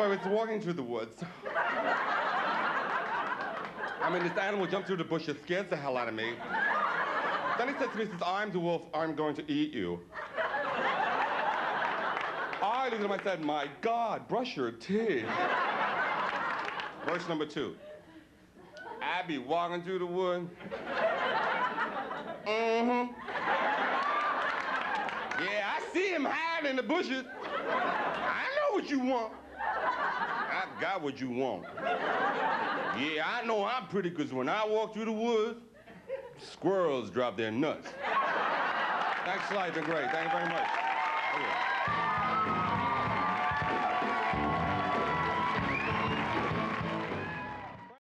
I was walking through the woods. I mean, this animal jumped through the bushes, scared the hell out of me. Then he said to me, he says, I'm the wolf, I'm going to eat you. I looked at him and said, my God, brush your teeth. Verse number two. I be walking through the wood. Mm-hmm. Yeah, I see him hiding in the bushes. I know what you want. I got what you want. Yeah, I know I'm pretty because when I walk through the woods, squirrels drop their nuts. Thanks been great. Thank you very much. Oh, okay.